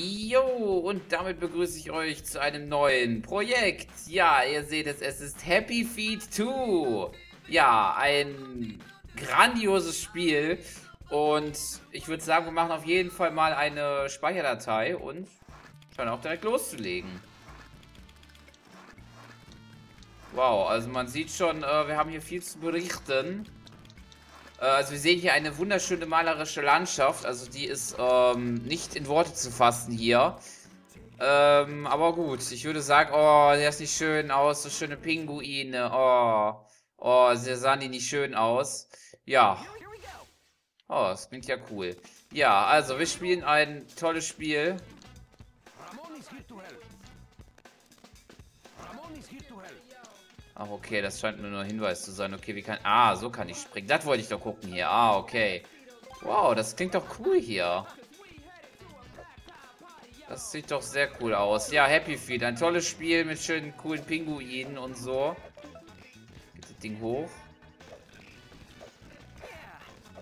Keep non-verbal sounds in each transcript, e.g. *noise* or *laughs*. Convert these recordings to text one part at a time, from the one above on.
Jo, und damit begrüße ich euch zu einem neuen Projekt. Ja, ihr seht es, es ist Happy Feet 2. Ja, ein grandioses Spiel. Und ich würde sagen, wir machen auf jeden Fall mal eine Speicherdatei und dann auch direkt loszulegen. Wow, also man sieht schon, äh, wir haben hier viel zu berichten. Äh, also wir sehen hier eine wunderschöne malerische Landschaft. Also die ist ähm, nicht in Worte zu fassen hier. Ähm, aber gut, ich würde sagen, oh, der ist nicht schön aus. So schöne Pinguine. Oh, oh, sehr sahen die nicht schön aus. Ja. Oh, das klingt ja cool. Ja, also wir spielen ein tolles Spiel. Ach, okay, das scheint nur ein Hinweis zu sein. Okay, wie kann... Ah, so kann ich springen. Das wollte ich doch gucken hier. Ah, okay. Wow, das klingt doch cool hier. Das sieht doch sehr cool aus. Ja, Happy Feet. Ein tolles Spiel mit schönen, coolen Pinguinen und so. Geht das Ding hoch?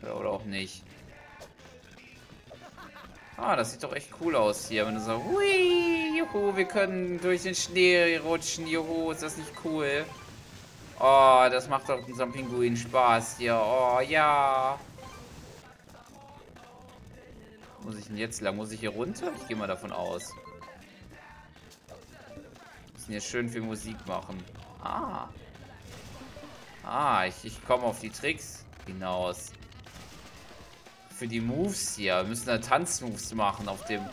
Ja, oder auch nicht. Ah, das sieht doch echt cool aus hier. Wenn du so, hui, juhu, wir können durch den Schnee rutschen, juhu, ist das nicht cool? Oh, das macht doch unserem Pinguin Spaß hier. Oh, ja. Muss ich denn jetzt lang? Muss ich hier runter? Ich gehe mal davon aus. Müssen hier schön viel Musik machen. Ah. Ah, ich, ich komme auf die Tricks hinaus. Für die Moves hier. Wir müssen da Tanzmoves machen auf dem... Wir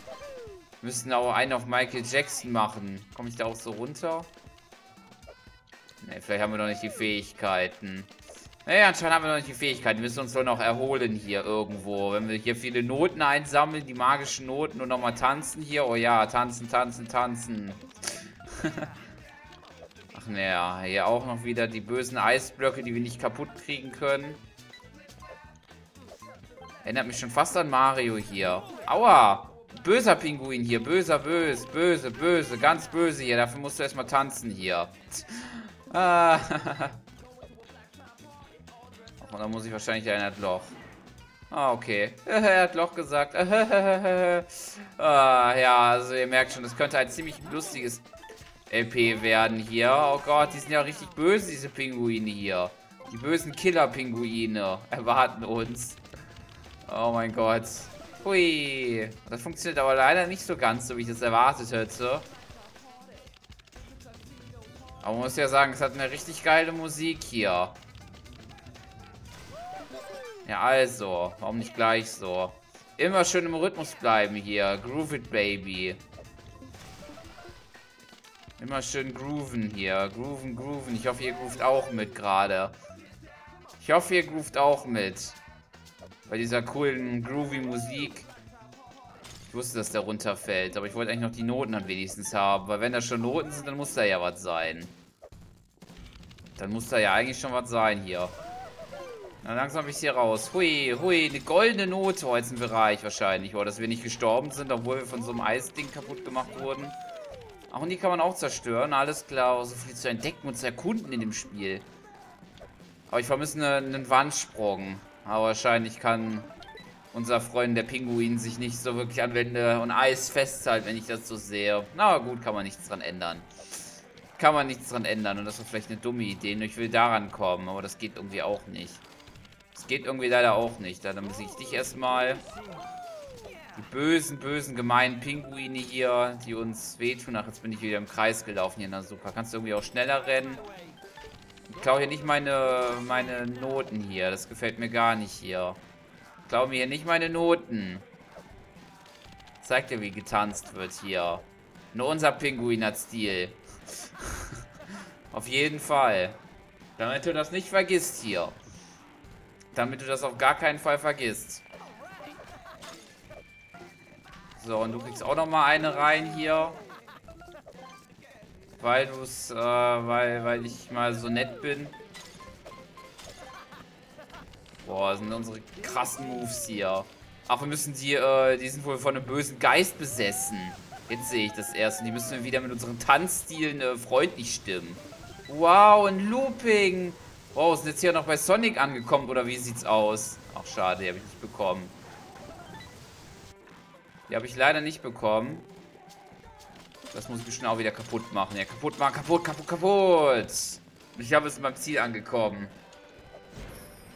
müssen auch einen auf Michael Jackson machen. Komme ich da auch so runter? Ne, vielleicht haben wir noch nicht die Fähigkeiten. Naja, anscheinend haben wir noch nicht die Fähigkeiten. Wir müssen uns doch noch erholen hier irgendwo. Wenn wir hier viele Noten einsammeln, die magischen Noten und nochmal tanzen hier. Oh ja, tanzen, tanzen, tanzen. *laughs* Ach naja, hier auch noch wieder die bösen Eisblöcke, die wir nicht kaputt kriegen können. Erinnert mich schon fast an Mario hier. Aua! Böser Pinguin hier. Böser, böse, böse, böse. Ganz böse hier. Dafür musst du erstmal tanzen hier. *laughs* Ah. *laughs* Und dann muss ich wahrscheinlich ein Loch. Ah, okay. er hat Loch gesagt. *laughs* ah, ja, also ihr merkt schon, das könnte ein ziemlich lustiges LP werden hier. Oh Gott, die sind ja richtig böse, diese Pinguine hier. Die bösen Killer-Pinguine erwarten uns. Oh mein Gott. Hui. Das funktioniert aber leider nicht so ganz, so wie ich das erwartet hätte. Aber man muss ja sagen, es hat eine richtig geile Musik hier. Ja, also. Warum nicht gleich so? Immer schön im Rhythmus bleiben hier. Groove it, baby. Immer schön grooven hier. Grooven, grooven. Ich hoffe, ihr groovt auch mit gerade. Ich hoffe, ihr groovt auch mit. Bei dieser coolen, groovy Musik. Ich wusste, dass der runterfällt, aber ich wollte eigentlich noch die Noten dann wenigstens haben. Weil wenn da schon Noten sind, dann muss da ja was sein. Dann muss da ja eigentlich schon was sein hier. Na, langsam bin ich hier raus. Hui, hui, eine goldene Note heute im Bereich wahrscheinlich. Oder dass wir nicht gestorben sind, obwohl wir von so einem Eisding kaputt gemacht wurden. Ach, und die kann man auch zerstören. Alles klar, so viel zu entdecken und zu erkunden in dem Spiel. Aber ich vermisse einen Wandsprung. Aber wahrscheinlich kann unser Freund der Pinguin sich nicht so wirklich an Wände und Eis festhalten, wenn ich das so sehe. Na gut, kann man nichts dran ändern. Kann man nichts dran ändern und das ist vielleicht eine dumme Idee. Nur ich will daran kommen, aber das geht irgendwie auch nicht. Das geht irgendwie leider auch nicht. Dann muss ich dich erstmal. Die bösen, bösen, gemeinen Pinguine hier, die uns wehtun. Ach, jetzt bin ich wieder im Kreis gelaufen hier. Na super. Kannst du irgendwie auch schneller rennen? Ich klaue hier nicht meine, meine Noten hier. Das gefällt mir gar nicht hier. Klau mir hier nicht meine Noten. Zeig dir, wie getanzt wird hier. Nur unser Pinguin hat Stil. *laughs* auf jeden Fall. Damit du das nicht vergisst hier. Damit du das auf gar keinen Fall vergisst. So, und du kriegst auch noch mal eine rein hier. Weil du es, äh, weil, weil ich mal so nett bin. Boah, sind unsere krassen Moves hier. Ach, wir müssen die, äh, die sind wohl von einem bösen Geist besessen. Jetzt sehe ich das erst. Und die müssen wir wieder mit unseren Tanzstilen äh, freundlich stimmen. Wow, ein Looping. Wow, sind jetzt hier noch bei Sonic angekommen, oder wie sieht's aus? Ach, schade, die habe ich nicht bekommen. Die habe ich leider nicht bekommen. Das muss ich bestimmt auch wieder kaputt machen. Ja, kaputt machen, kaputt, kaputt, kaputt. Ich habe es beim Ziel angekommen.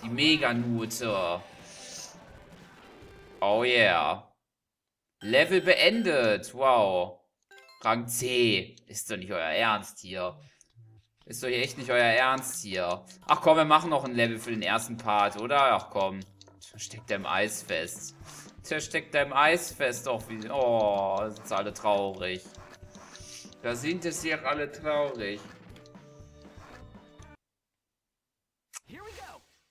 Die Mega-Nute. Oh yeah. Level beendet. Wow. Rang C. Ist doch nicht euer Ernst hier. Ist doch hier echt nicht euer Ernst hier. Ach komm, wir machen noch ein Level für den ersten Part, oder? Ach komm. Steckt er im Eis fest. Der steckt er im Eis fest. Doch, wie. Oh, sind alle traurig. Da sind es hier alle traurig.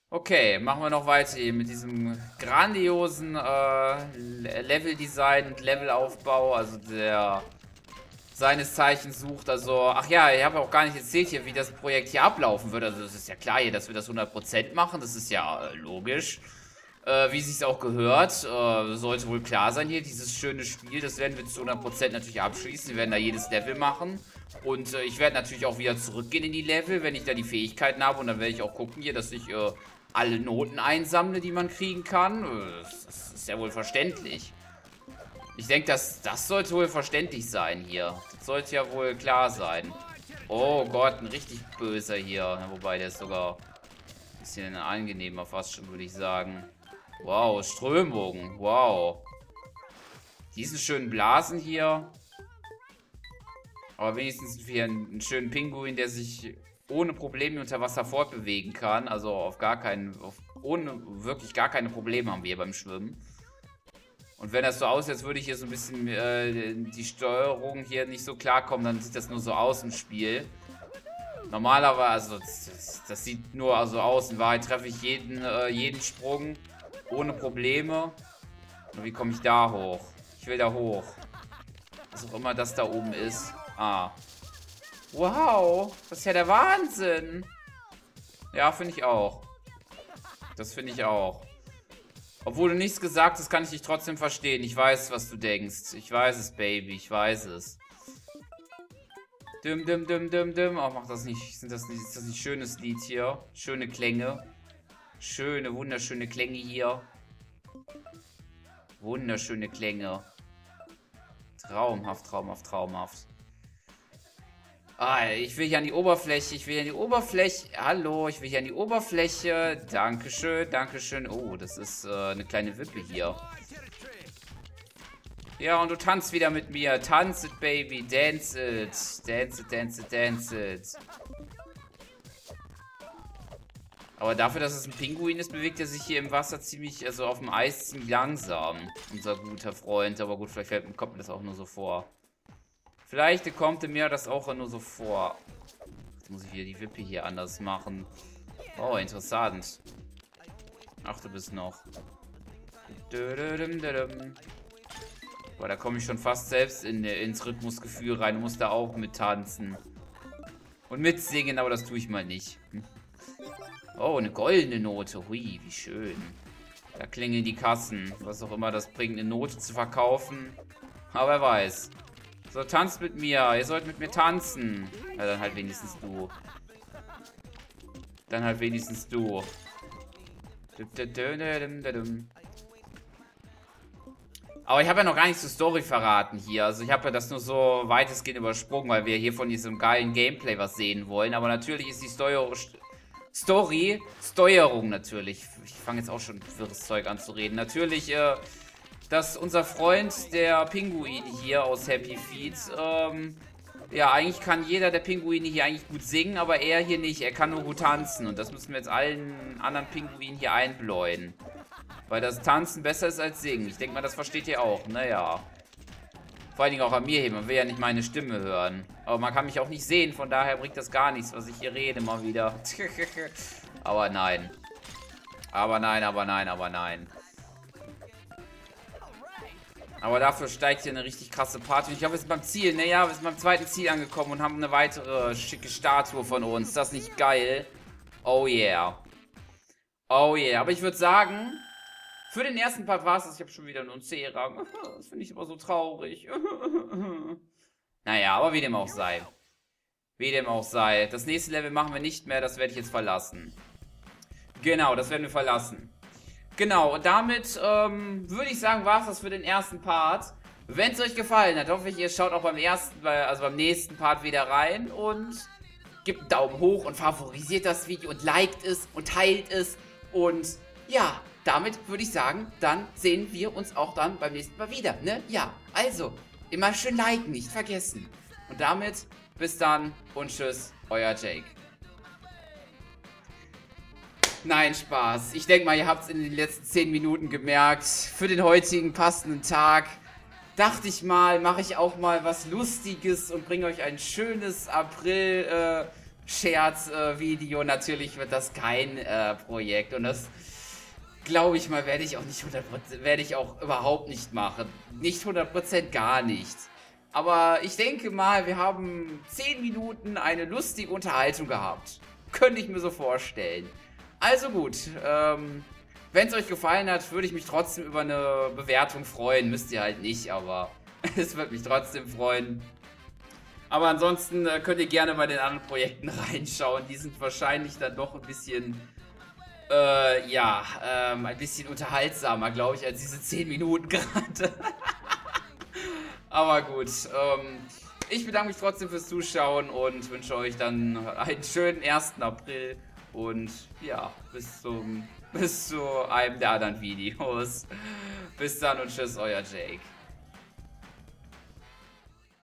Okay, machen wir noch weiter hier mit diesem grandiosen äh, Level-Design und Levelaufbau. Also der seines Zeichens sucht. Also, ach ja, ich habe auch gar nicht erzählt hier, wie das Projekt hier ablaufen wird. Also, es ist ja klar hier, dass wir das 100% machen. Das ist ja äh, logisch. Äh, wie sich auch gehört, äh, sollte wohl klar sein hier. Dieses schöne Spiel, das werden wir zu 100% natürlich abschließen. Wir werden da jedes Level machen. Und äh, ich werde natürlich auch wieder zurückgehen in die Level, wenn ich da die Fähigkeiten habe. Und dann werde ich auch gucken hier, dass ich äh, alle Noten einsammle, die man kriegen kann. Äh, das ist ja wohl verständlich. Ich denke, das, das sollte wohl verständlich sein hier. Das sollte ja wohl klar sein. Oh Gott, ein richtig böser hier. Wobei, der ist sogar ein bisschen angenehmer fast schon, würde ich sagen. Wow, Strömung. Wow. Diese schönen Blasen hier. Aber wenigstens für einen schönen Pinguin, der sich ohne Probleme unter Wasser fortbewegen kann. Also auf gar keinen, auf, ohne wirklich gar keine Probleme haben wir beim Schwimmen. Und wenn das so aussieht, würde ich hier so ein bisschen äh, die Steuerung hier nicht so klarkommen, dann sieht das nur so aus im Spiel. Normalerweise, also das, das sieht nur also aus. In Wahrheit treffe ich jeden, äh, jeden Sprung ohne Probleme. Und wie komme ich da hoch? Ich will da hoch. Was auch immer das da oben ist. Ah. Wow, das ist ja der Wahnsinn. Ja, finde ich auch. Das finde ich auch. Obwohl du nichts gesagt hast, kann ich dich trotzdem verstehen. Ich weiß, was du denkst. Ich weiß es, Baby. Ich weiß es. Dim, dim, dim, dim, dim. Oh, mach das nicht. Sind das nicht, ist das nicht schönes Lied hier? Schöne Klänge. Schöne, wunderschöne Klänge hier. Wunderschöne Klänge. Traumhaft, traumhaft, traumhaft. Ah, ich will hier an die Oberfläche. Ich will hier an die Oberfläche. Hallo, ich will hier an die Oberfläche. Dankeschön, Dankeschön. Oh, das ist äh, eine kleine Wippe hier. Ja, und du tanzt wieder mit mir. Tanz it, baby. Dance it. Dance it, dance it, dance it. Aber dafür, dass es ein Pinguin ist, bewegt er sich hier im Wasser ziemlich, also auf dem Eis ziemlich langsam. Unser guter Freund. Aber gut, vielleicht kommt mir das auch nur so vor. Vielleicht kommt mir das auch nur so vor. Jetzt muss ich wieder die Wippe hier anders machen. Oh, interessant. Ach, du bist noch. Boah, da komme ich schon fast selbst in, ins Rhythmusgefühl rein. Du musst da auch mittanzen. Und mitsingen, aber das tue ich mal nicht. Oh, eine goldene Note. Hui, wie schön. Da klingeln die Kassen. Was auch immer das bringt, eine Note zu verkaufen. Aber wer weiß. So, tanzt mit mir. Ihr sollt mit mir tanzen. Ja, dann halt wenigstens du. Dann halt wenigstens du. Aber ich habe ja noch gar nicht zur Story verraten hier. Also ich habe ja das nur so weitestgehend übersprungen, weil wir hier von diesem geilen Gameplay was sehen wollen. Aber natürlich ist die Steuer Story, Steuerung natürlich. Ich fange jetzt auch schon wirres Zeug an zu reden. Natürlich äh, dass unser Freund, der Pinguin hier aus Happy Feet, ähm, ja, eigentlich kann jeder der Pinguine hier eigentlich gut singen, aber er hier nicht. Er kann nur gut tanzen und das müssen wir jetzt allen anderen Pinguinen hier einbläuen. Weil das Tanzen besser ist als Singen. Ich denke mal, das versteht ihr auch. Naja. Vor allen Dingen auch an mir hier. Man will ja nicht meine Stimme hören. Aber man kann mich auch nicht sehen. Von daher bringt das gar nichts, was ich hier rede mal wieder. *laughs* aber nein. Aber nein, aber nein, aber nein. Aber dafür steigt hier eine richtig krasse Party. Ich glaube, wir sind beim Ziel. Naja, wir sind beim zweiten Ziel angekommen und haben eine weitere schicke Statue von uns. Ist das nicht geil? Oh yeah. Oh yeah. Aber ich würde sagen, für den ersten Part war es das. Ich habe schon wieder einen C-Rang. *laughs* Das finde ich aber so traurig. *laughs* naja, aber wie dem auch sei. Wie dem auch sei. Das nächste Level machen wir nicht mehr. Das werde ich jetzt verlassen. Genau, das werden wir verlassen. Genau, und damit ähm, würde ich sagen, war es das für den ersten Part. Wenn es euch gefallen hat, hoffe ich, ihr schaut auch beim ersten, also beim nächsten Part wieder rein und gebt einen Daumen hoch und favorisiert das Video und liked es und teilt es. Und ja, damit würde ich sagen, dann sehen wir uns auch dann beim nächsten Mal wieder, ne? Ja, also, immer schön liken, nicht vergessen. Und damit, bis dann und tschüss, euer Jake. Nein, Spaß. Ich denke mal, ihr habt es in den letzten 10 Minuten gemerkt. Für den heutigen passenden Tag dachte ich mal, mache ich auch mal was Lustiges und bringe euch ein schönes April-Scherz-Video. Äh, Natürlich wird das kein äh, Projekt und das glaube ich mal, werde ich auch nicht 100%, werde ich auch überhaupt nicht machen. Nicht 100% gar nicht. Aber ich denke mal, wir haben 10 Minuten eine lustige Unterhaltung gehabt. Könnte ich mir so vorstellen. Also gut, ähm, wenn es euch gefallen hat, würde ich mich trotzdem über eine Bewertung freuen. Müsst ihr halt nicht, aber *laughs* es würde mich trotzdem freuen. Aber ansonsten äh, könnt ihr gerne bei den anderen Projekten *laughs* reinschauen. Die sind wahrscheinlich dann doch ein bisschen, äh, ja, ähm, ein bisschen unterhaltsamer, glaube ich, als diese 10 Minuten *laughs* gerade. aber gut, ähm, ich bedanke mich trotzdem fürs Zuschauen und wünsche euch dann einen schönen 1. April. Und ja, bis zum *laughs* bis zu einem der anderen Videos. Bis dann und tschüss, euer Jake.